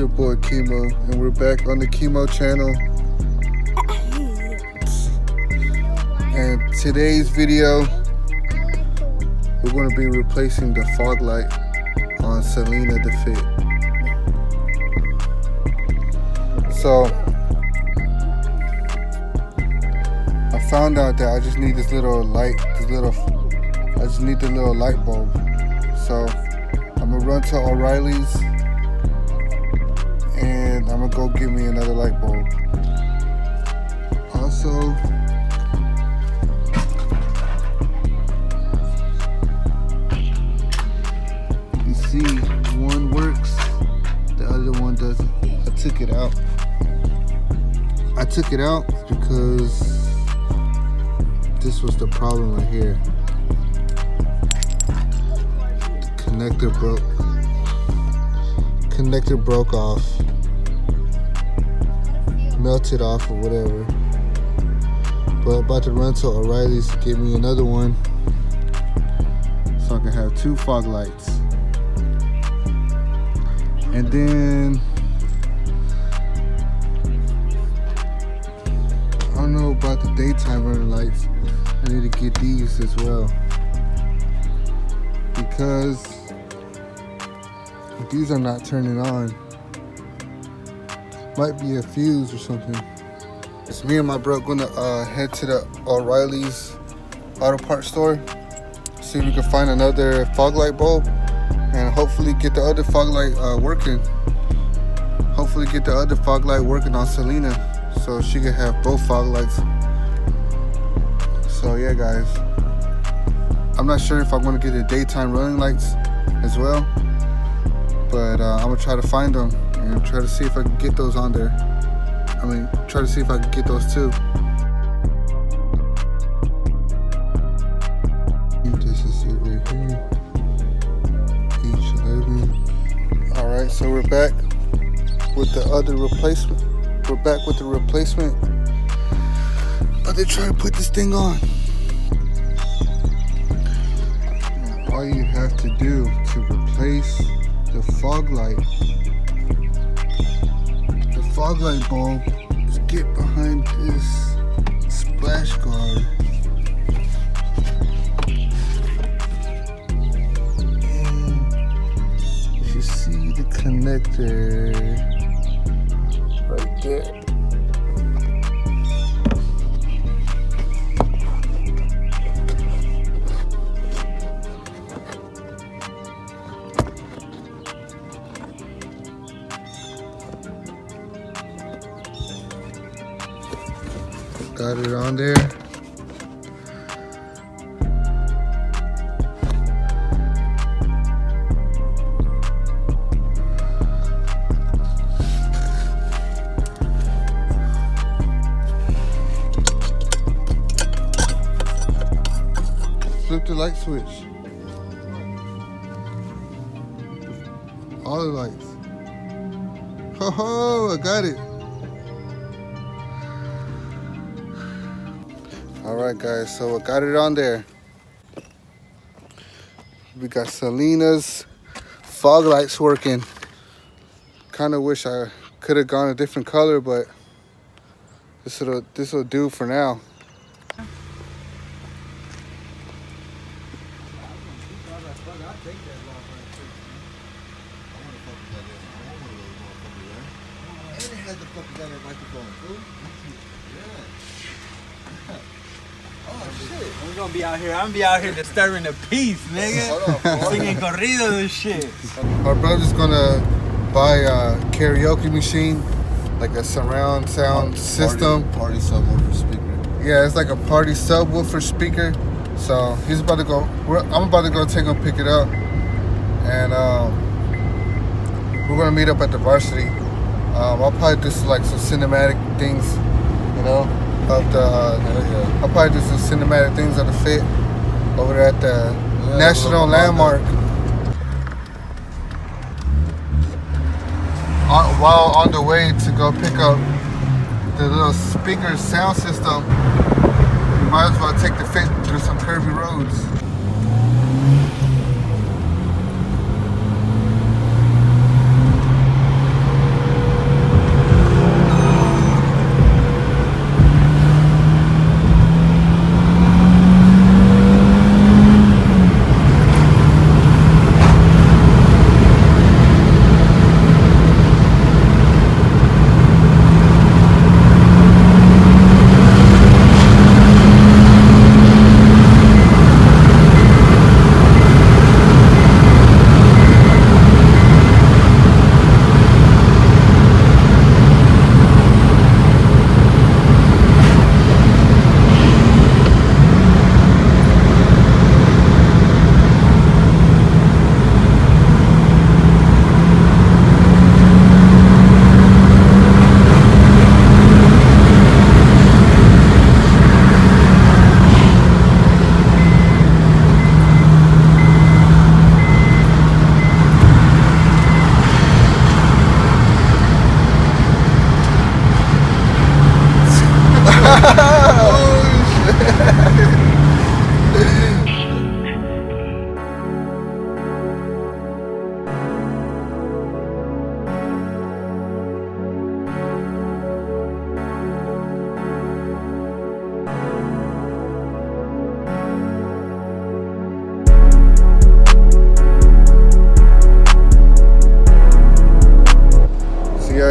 your boy Kimo and we're back on the Kimo channel. And today's video, we're going to be replacing the fog light on Selena the Fit. So, I found out that I just need this little light, this little, I just need the little light bulb. So, I'm gonna run to O'Reilly's I'm gonna go get me another light bulb. Also, you see one works, the other one doesn't. I took it out. I took it out because this was the problem right here. The connector broke. Connector broke off. Melted off or whatever. But about to run to O'Reilly's to get me another one. So I can have two fog lights. And then I don't know about the daytime running lights. I need to get these as well. Because these are not turning on. Might be a fuse or something. It's me and my bro gonna uh, head to the O'Reilly's auto parts store. See if we can find another fog light bulb and hopefully get the other fog light uh, working. Hopefully get the other fog light working on Selena so she can have both fog lights. So yeah guys, I'm not sure if I'm gonna get the daytime running lights as well, but uh, I'm gonna try to find them and try to see if I can get those on there. I mean, try to see if I can get those too. This is it right here. H11. All right, so we're back with the other replacement. We're back with the replacement. But they try to put this thing on. All you have to do to replace the fog light, the fog light bulb, is get behind this splash guard. And you see the connector Got it on there. Flip the light switch. All the lights. Ho ho, I got it. All right, guys, so I got it on there. We got Selena's fog lights working. Kind of wish I could have gone a different color, but this will this will do for now. And it has the fucking other microphone, fool. Oh shit. I'm gonna be out here. I'm gonna be out here disturbing the peace, nigga. Hold on. Singing corridos and shit. Our brother's gonna buy a karaoke machine, like a surround sound system. Party, party subwoofer speaker. Yeah, it's like a party subwoofer speaker. So he's about to go. We're, I'm about to go take him pick it up, and um, we're gonna meet up at the varsity. Um, I'll probably do like some cinematic things, you know, of the. Uh, I'll probably do some cinematic things of the fit over there at the Yeah, National Landmark. On, while on the way to go pick up the little speaker sound system, we might as well take the fit through some curvy roads.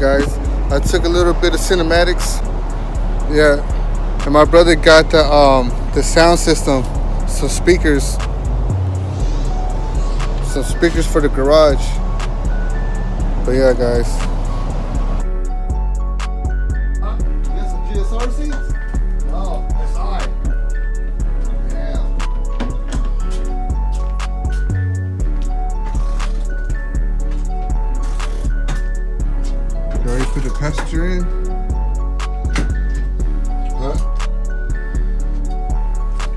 Guys. I took a little bit of cinematics. Yeah, and my brother got the um the sound system, some speakers, some speakers for the garage. But yeah, guys. You got some GSR seats? Put the passenger in? Huh?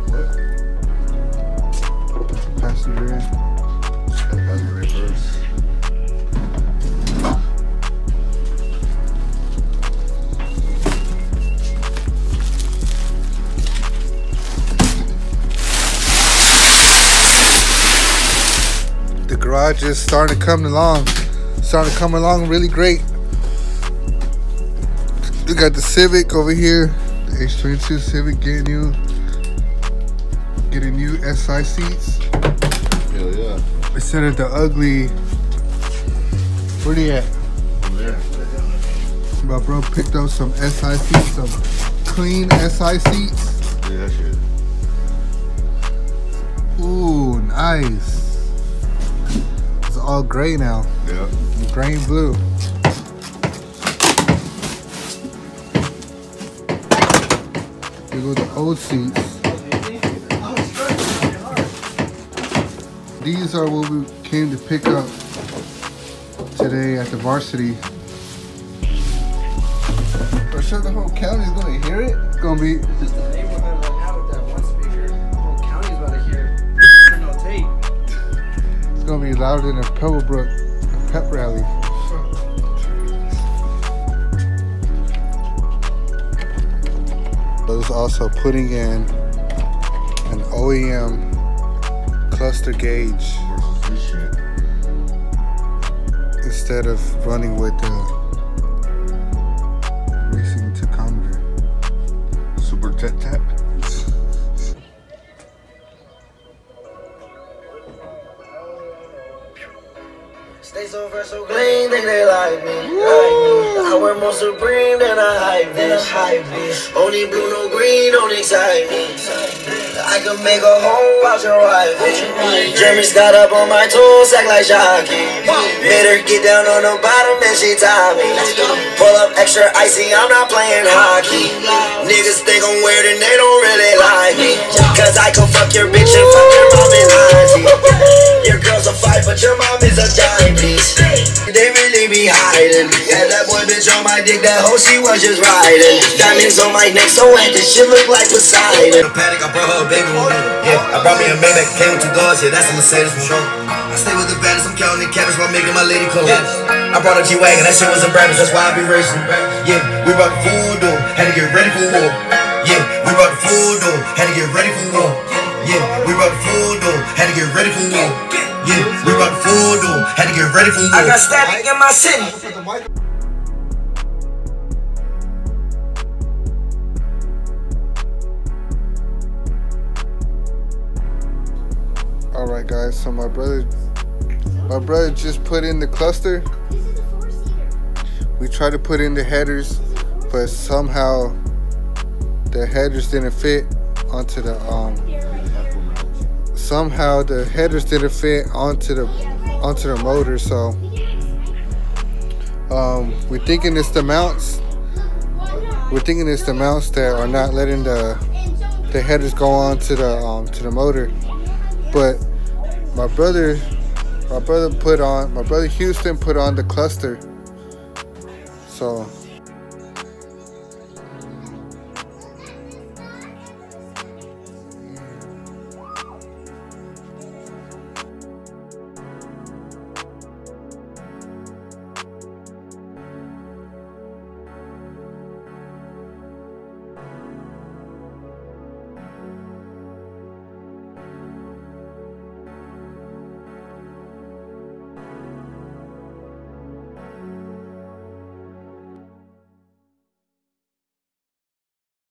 What? Passenger in. The garage is starting to come along. Starting to come along really great. We got the Civic over here. The H22 Civic getting new getting new SI seats. Hell yeah. Instead of the ugly where they at? There. My bro picked up some SI seats, some clean SI seats. Yeah, that shit. Ooh, nice. It's all gray now. Yeah. Gray and blue. Here go the old seats. These are what we came to pick up today at the varsity. For sure the whole county's gonna hear it. It's gonna be Just the neighborhood right now with that one speaker. Whole county's about to hear. Tape. it's gonna be louder than a Pebblebrook pep rally. But it's also putting in an OEM cluster gauge Versus this shit. instead of running with the racing tachometer. Super tet tat. Stay so fresh, so clean, think they like me. Like me. I wear more supreme than this. Hype this. Only blue, no green, don't excite me. I can make a hole out your wife. Jeremy got up on my toes, act like jockey. Made her get down on the bottom and she tied me. Pull up extra icy, I'm not playing hockey. Niggas think I'm weird and they don't really like me. Cause I can fuck your bitch and fuck your mom and auntie. Your girl's a fight, but your mom is a dime piece. They really be hiding. Yeah, that boy bitch on my dick, that hoe she was just riding. Diamonds on my neck, so wet, this shit look like Poseidon. Patek, I brought her a baby one. Yeah, I brought me a Maybach, came with two doors. Yeah, that's a Mercedes for sure. I stay with the baddest, I'm counting cabbage while making my lady clothes. I brought a G-Wagon, that shit was a Brabus, that's why I be racing. Yeah, we brought the food though, had to get ready for war. Yeah, we brought the food though, had to get ready for war. Yeah, we brought the food though, had to get ready for war. Yeah, we brought the food though, had to get ready for war. I got static in my city. All right, guys. So my brother, my brother just put in the cluster. We tried to put in the headers, but somehow the headers didn't fit onto the um. Somehow the headers didn't fit onto the onto the motor, so um, we're thinking it's the mounts. We're thinking it's the mounts that are not letting the the headers go on to the um, to the motor. But my brother, my brother put on, my brother Houston put on the cluster. So